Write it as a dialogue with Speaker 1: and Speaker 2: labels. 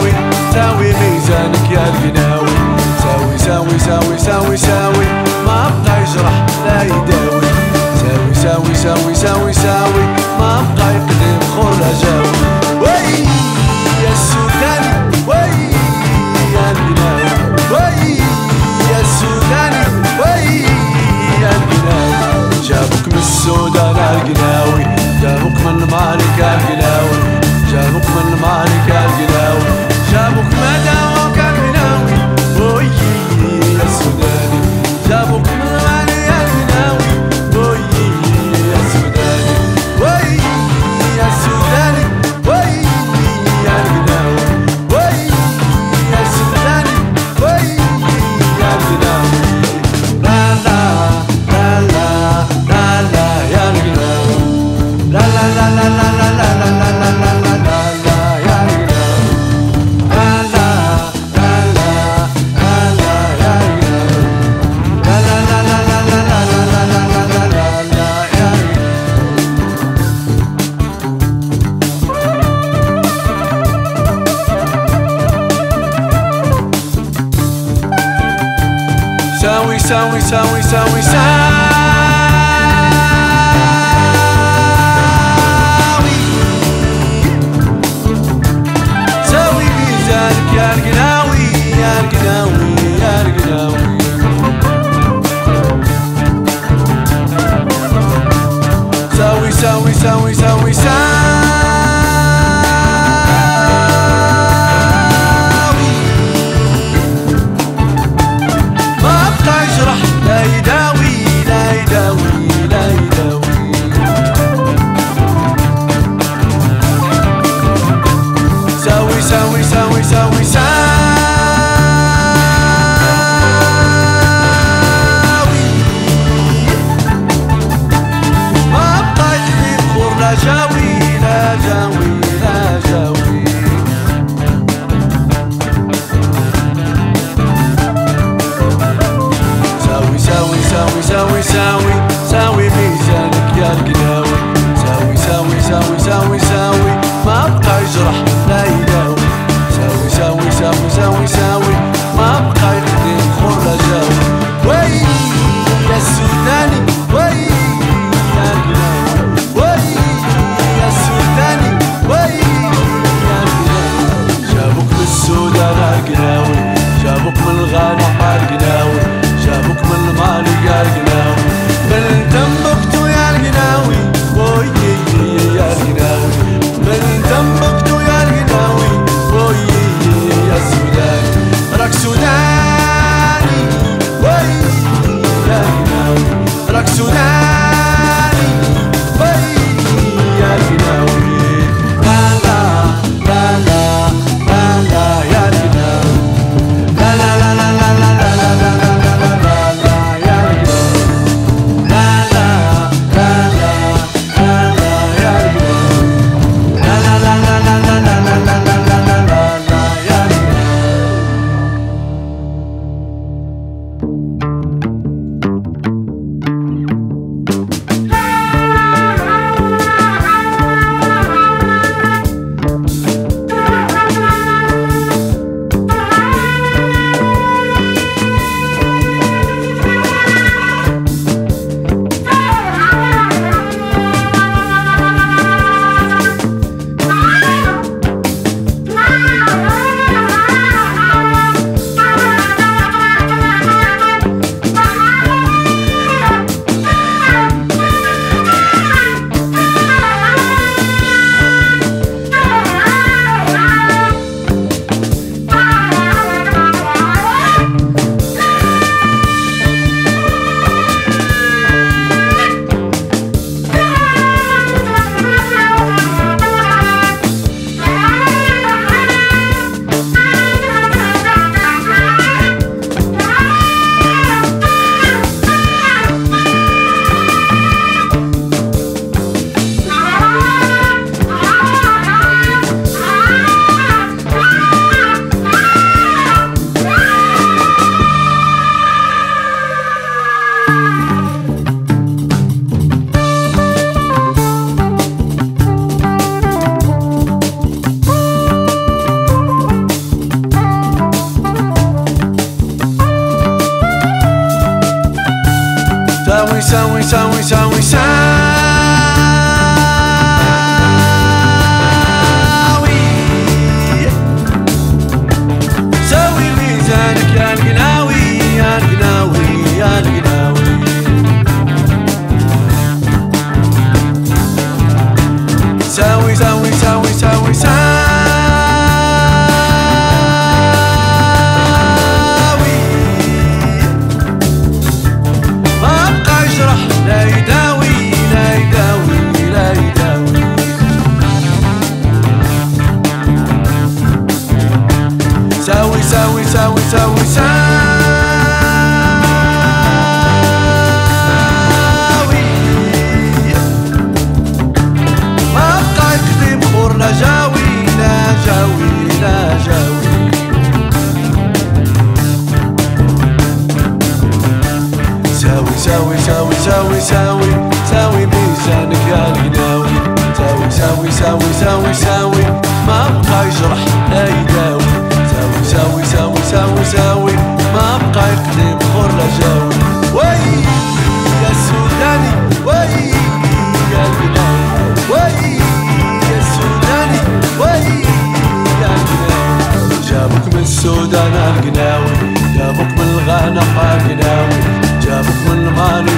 Speaker 1: ساوي ساوي ميزانك يا القناوي ساوي ساوي ساوي ساوي ساوي ما بقى يجرح لا يداوي ساوي ساوي ساوي ساوي Wisa, wisa, We. wisa We shine. ساوي ساوي ساوي ساوي ما بقى يكذب غور لا جاوي لا جاوي لا جاوي ساوي ساوي ساوي ساوي ساوي ساوي ميزانك يا غناوي ساوي ساوي ساوي ساوي ساوي حق جابك من الغانا آه، حق داوي جابك من الغانا